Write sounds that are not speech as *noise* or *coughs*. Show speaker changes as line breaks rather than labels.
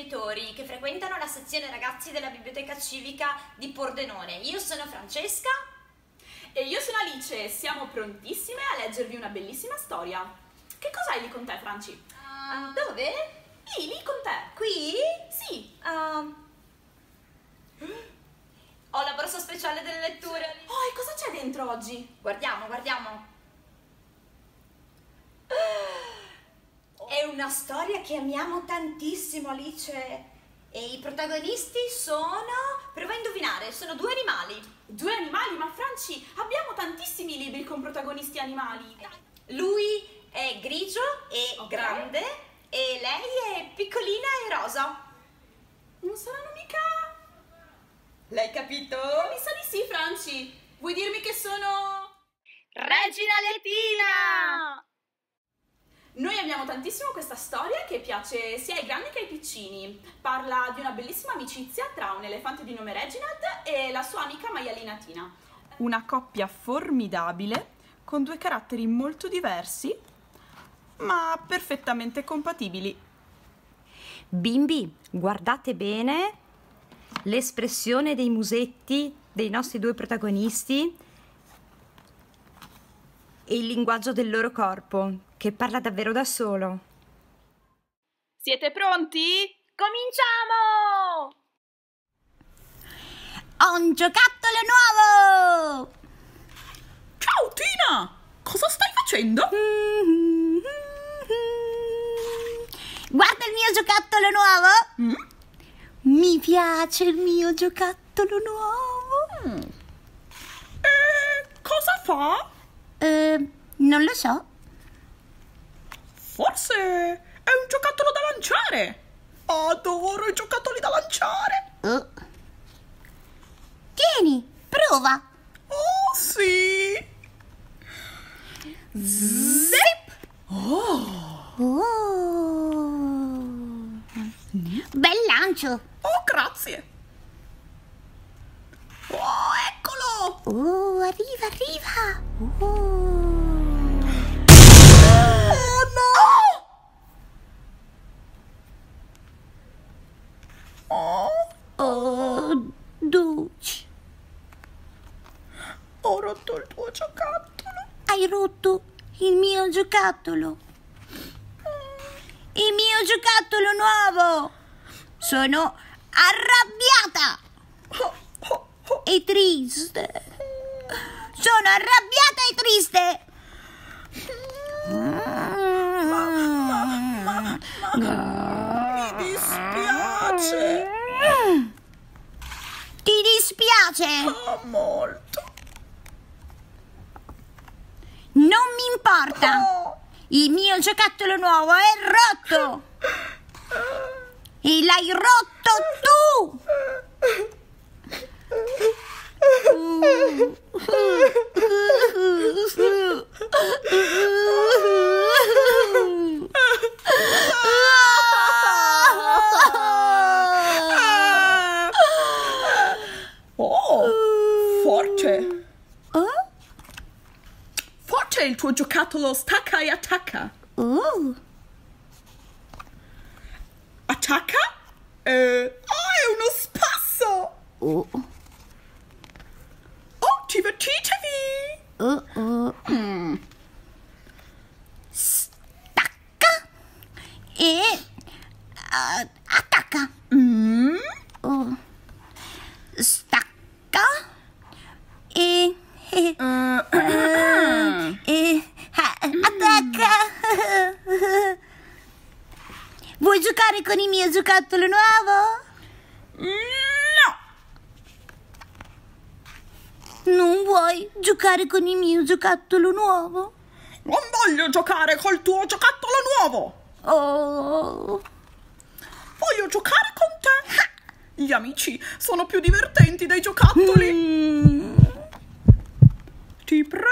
genitori che frequentano la sezione ragazzi della biblioteca civica di Pordenone. Io sono Francesca
e io sono Alice. Siamo prontissime a leggervi una bellissima storia. Che cos'hai lì con te, Franci?
Uh, dove?
Lì, lì con te.
Qui?
Sì.
Uh, ho la borsa speciale delle letture.
Oh, e cosa c'è dentro oggi?
Guardiamo, guardiamo. È una storia che amiamo tantissimo, Alice. E i protagonisti sono, prova a indovinare, sono due animali.
Due animali? Ma Franci, abbiamo tantissimi libri con protagonisti animali.
Lui è grigio e
Ok.
grande e lei è piccolina e rosa.
Non saranno mica...
L'hai capito?
Mi sa di sì, Franci. Vuoi dirmi che sono...
Regina Lettina!
Noi amiamo tantissimo questa storia che piace sia ai grandi che ai piccini. Parla di una bellissima amicizia tra un elefante di nome Reginald e la sua amica maialina Tina.
Una coppia formidabile con due caratteri molto diversi, ma perfettamente compatibili.
Bimbi, guardate bene l'espressione dei musetti dei nostri due protagonisti e il linguaggio del loro corpo, che parla davvero da solo.
Siete pronti?
Cominciamo!
Ho un giocattolo nuovo!
Ciao Tina! Cosa stai facendo?
Guarda il mio giocattolo nuovo!
Mm?
Mi piace il mio giocattolo nuovo!
E cosa fa?
Eh, non lo so.
Forse è un giocattolo da lanciare. Adoro i giocattoli da lanciare.
Oh. Tieni, prova!
Oh sì!
Zip!
Oh,
Oh! Bel lancio!
oh Oh,
arriva, arriva! Oh!
Oh no! Oh,
Oh, Duce,
ho rotto il tuo giocattolo.
hai rotto il mio giocattolo. Il mio giocattolo nuovo! Sono arrabbiata
oh.
E triste. Sono arrabbiata e triste.
Mi dispiace.
Ti dispiace?
Oh, molto.
Non mi importa.
Oh.
Il mio giocattolo nuovo è rotto. E l'hai rotto tu. *laughs*
Oh, forte.
Oh?
Il tuo giocattolo stacca e attacca.
Oh.
Attacca? Eh, oh, è uno spasso.
Oh.
Oh, divertitevi.
Oh, oh. Stacca e ah, attacca.
Mm?
Oh. Stacca e, *coughs* e,
Eh,
e ah, attacca. Vuoi giocare con il mio giocattolo nuovo?
no.
Non vuoi giocare con il mio giocattolo nuovo?
Non voglio giocare col tuo giocattolo nuovo.
Oh.
Voglio giocare con te. Gli amici sono più divertenti dei giocattoli.
Mm.
Ti
prendi!